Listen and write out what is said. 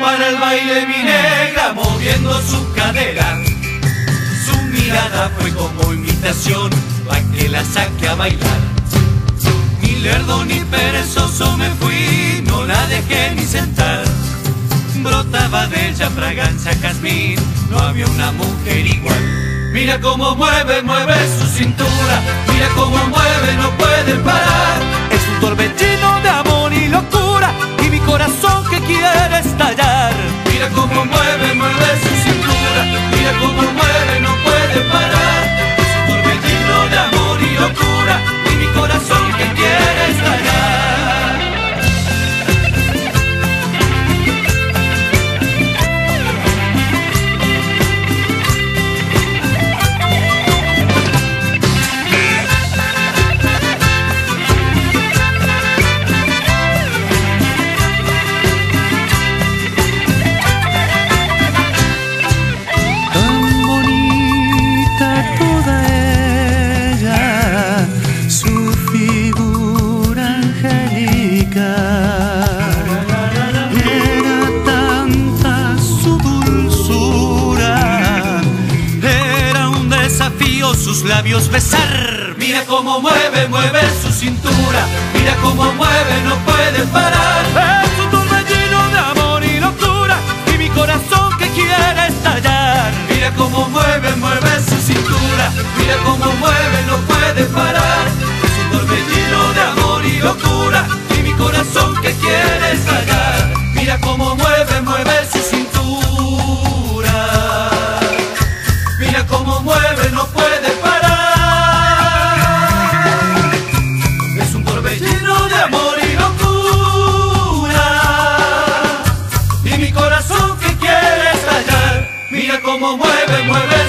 para el baile mi negra moviendo su cadera. Su mirada fue como invitación para que la saque a bailar. Ni lerdo ni perezoso me fui, no la dejé ni sentar. Brotaba de ella fragancia jazmín, no había una mujer igual. Mira cómo mueve, mueve su cintura, mira cómo mueve, no puede parar. Sus labios besar. Mira cómo mueve, mueve su cintura. Mira cómo mueve, no puede parar. Es un torbellino de amor y locura. Y mi corazón que quiere estallar. Mira cómo mueve, mueve su cintura. Mira cómo mueve, no puede parar. Es un torbellino de amor y locura. Y mi corazón que quiere estallar. Mira cómo mueve, mueve su cintura. Mira cómo mueve, mueve